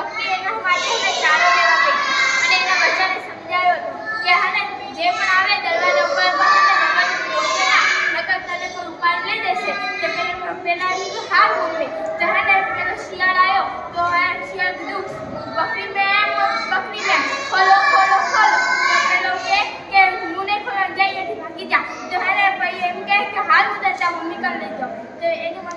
ભક્તિ એના માટે અમે ચારો લેવા ગઈ અને એના બચ્ચાને સમજાયો કે હને જે પણ આવે દરવાજા ઉપર નકર તને કોઈ ઉપાડ લઈ જશે તો પેલા પેલા હાર મોકલે તો હને પેલો શિયાળ આવ્યો તો શિયાળ કીધું બકરી મેં બકરી મેં ખોલો ખોલો ખોલો તો પેલો કે કે હું નહીં ખોલા જાય અહીંયાથી ભાગી જા તો હને પછી એમ કહે કે હાર ઉતરતા મમ્મી કરી લેજો તો એની